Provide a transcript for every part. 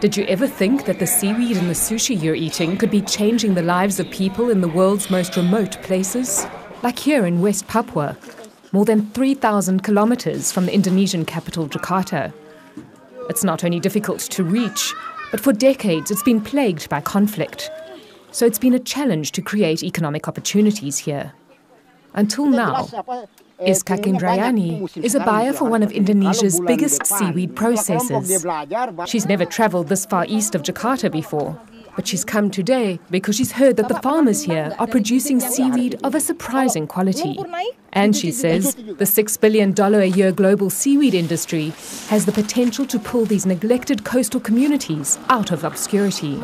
Did you ever think that the seaweed in the sushi you're eating could be changing the lives of people in the world's most remote places? Like here in West Papua, more than 3,000 kilometers from the Indonesian capital, Jakarta. It's not only difficult to reach, but for decades it's been plagued by conflict. So it's been a challenge to create economic opportunities here. Until now, Iskak Indrayani is a buyer for one of Indonesia's biggest seaweed processors. She's never traveled this far east of Jakarta before, but she's come today because she's heard that the farmers here are producing seaweed of a surprising quality. And she says the $6 billion a year global seaweed industry has the potential to pull these neglected coastal communities out of obscurity.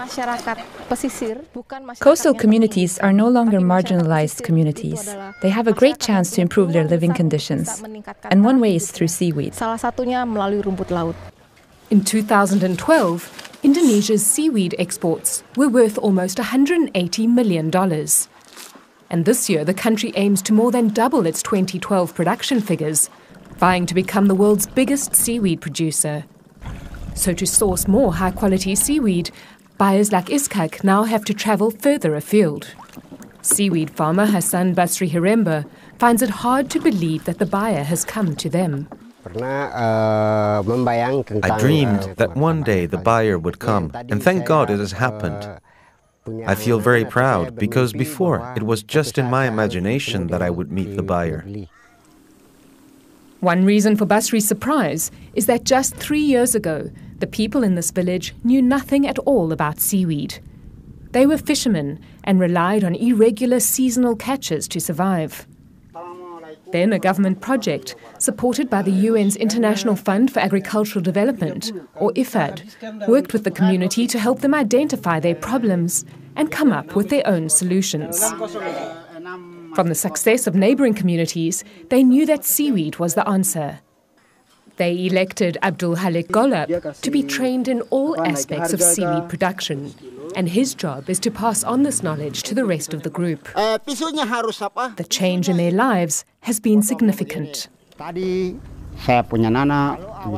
Coastal communities are no longer marginalized communities. They have a great chance to improve their living conditions. And one way is through seaweed. In 2012, Indonesia's seaweed exports were worth almost $180 million. And this year, the country aims to more than double its 2012 production figures, vying to become the world's biggest seaweed producer. So, to source more high quality seaweed, buyers like Iskak now have to travel further afield. Seaweed farmer Hassan Basri Hiremba finds it hard to believe that the buyer has come to them. I dreamed that one day the buyer would come, and thank God it has happened. I feel very proud because before it was just in my imagination that I would meet the buyer. One reason for Basri's surprise is that just three years ago, the people in this village knew nothing at all about seaweed. They were fishermen and relied on irregular seasonal catches to survive. Then a government project, supported by the UN's International Fund for Agricultural Development, or IFAD, worked with the community to help them identify their problems and come up with their own solutions. From the success of neighboring communities, they knew that seaweed was the answer. They elected Abdul Halik Golab to be trained in all aspects of seaweed production and his job is to pass on this knowledge to the rest of the group. The change in their lives has been significant.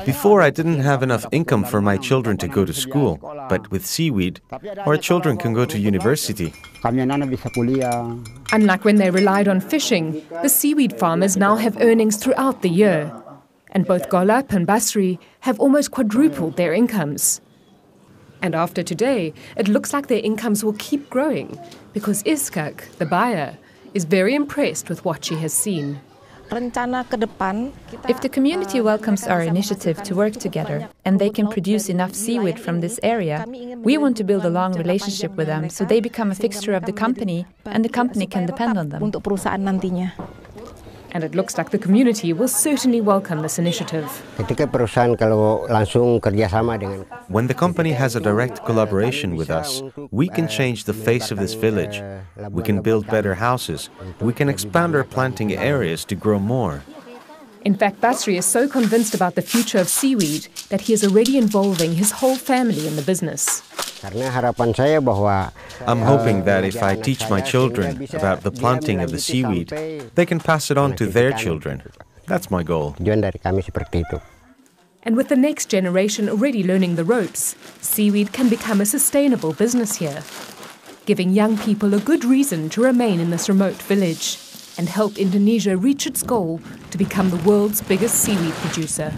Before, I didn't have enough income for my children to go to school, but with seaweed, our children can go to university. Unlike when they relied on fishing, the seaweed farmers now have earnings throughout the year. And both Golab and Basri have almost quadrupled their incomes. And after today, it looks like their incomes will keep growing because Iskak, the buyer, is very impressed with what she has seen. If the community welcomes our initiative to work together and they can produce enough seaweed from this area, we want to build a long relationship with them so they become a fixture of the company and the company can depend on them and it looks like the community will certainly welcome this initiative. When the company has a direct collaboration with us, we can change the face of this village. We can build better houses. We can expand our planting areas to grow more. In fact, Basri is so convinced about the future of seaweed that he is already involving his whole family in the business. I'm hoping that if I teach my children about the planting of the seaweed, they can pass it on to their children. That's my goal. And with the next generation already learning the ropes, seaweed can become a sustainable business here, giving young people a good reason to remain in this remote village and help Indonesia reach its goal to become the world's biggest seaweed producer.